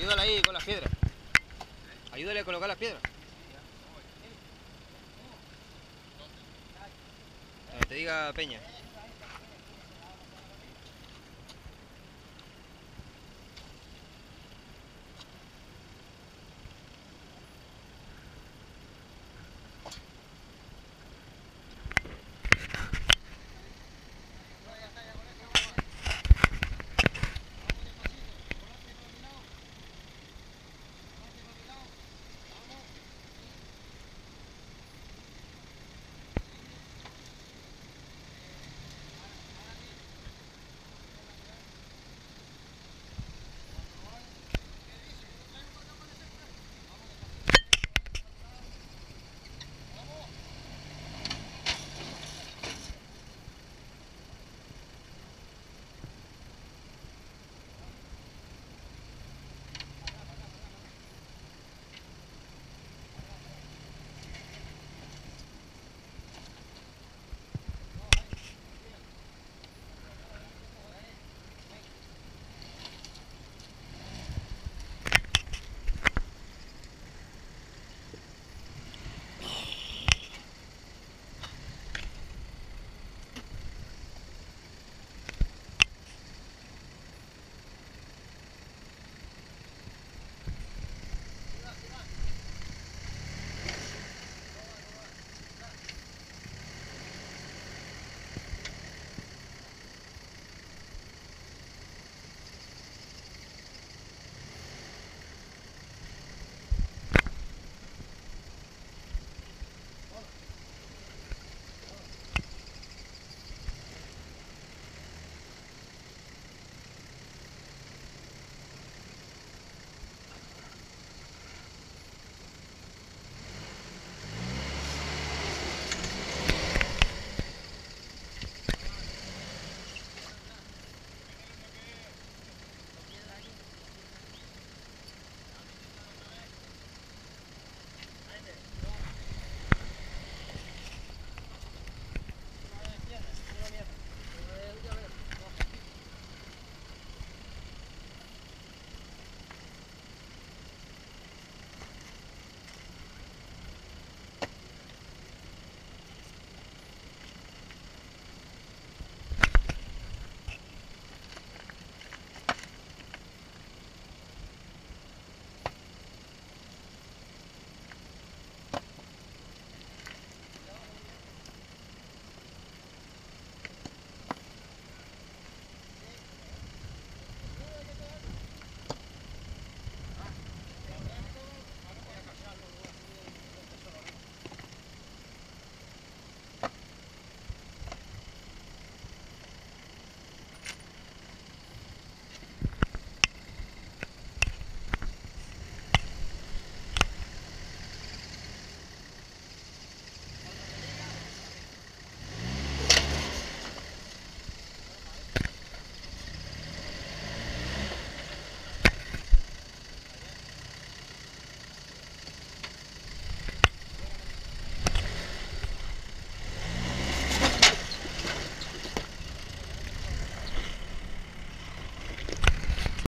Ayúdale ahí con las piedras. Ayúdale a colocar las piedras. Te diga Peña.